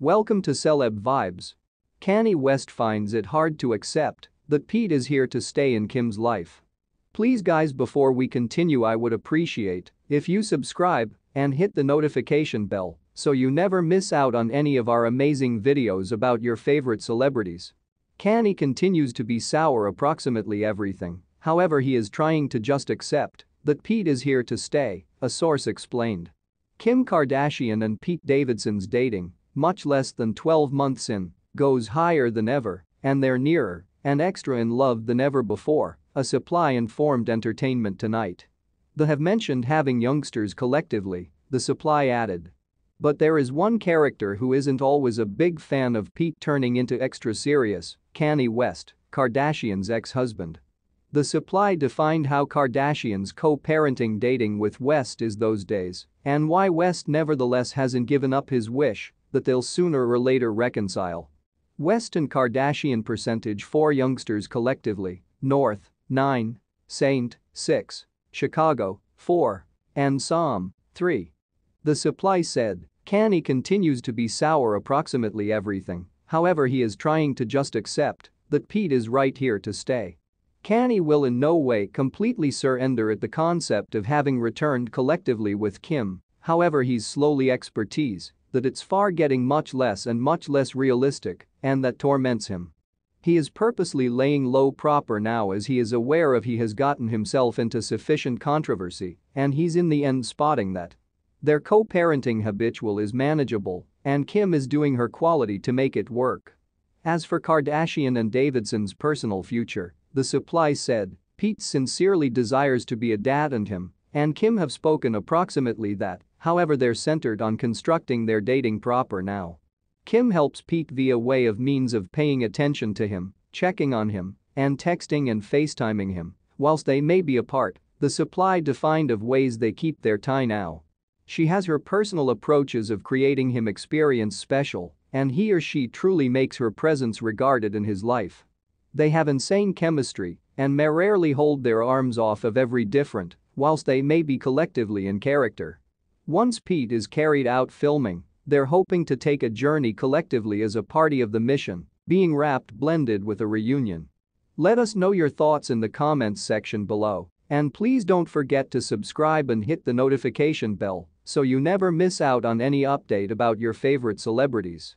Welcome to Celeb Vibes. Kanye West finds it hard to accept that Pete is here to stay in Kim's life. Please guys before we continue I would appreciate if you subscribe and hit the notification bell so you never miss out on any of our amazing videos about your favorite celebrities. Kanye continues to be sour approximately everything, however he is trying to just accept that Pete is here to stay, a source explained. Kim Kardashian and Pete Davidson's dating much less than 12 months in, goes higher than ever, and they're nearer and extra in love than ever before, a supply informed Entertainment Tonight. They have mentioned having youngsters collectively, the supply added. But there is one character who isn't always a big fan of Pete turning into extra serious, Kanye West, Kardashian's ex-husband. The supply defined how Kardashian's co-parenting dating with West is those days and why West nevertheless hasn't given up his wish that they'll sooner or later reconcile. West and Kardashian percentage 4 youngsters collectively, North, 9, Saint, 6, Chicago, 4, and Psalm, 3. The supply said, Kanye continues to be sour approximately everything, however he is trying to just accept that Pete is right here to stay. Kanye will in no way completely surrender at the concept of having returned collectively with Kim, however he's slowly expertise that it's far getting much less and much less realistic and that torments him. He is purposely laying low proper now as he is aware of he has gotten himself into sufficient controversy and he's in the end spotting that. Their co-parenting habitual is manageable and Kim is doing her quality to make it work. As for Kardashian and Davidson's personal future, the supply said, Pete sincerely desires to be a dad and him and Kim have spoken approximately that However they're centered on constructing their dating proper now. Kim helps Pete via way of means of paying attention to him, checking on him, and texting and FaceTiming him, whilst they may be apart, the supply defined of ways they keep their tie now. She has her personal approaches of creating him experience special, and he or she truly makes her presence regarded in his life. They have insane chemistry and may rarely hold their arms off of every different, whilst they may be collectively in character. Once Pete is carried out filming, they're hoping to take a journey collectively as a party of the mission, being wrapped blended with a reunion. Let us know your thoughts in the comments section below, and please don't forget to subscribe and hit the notification bell so you never miss out on any update about your favorite celebrities.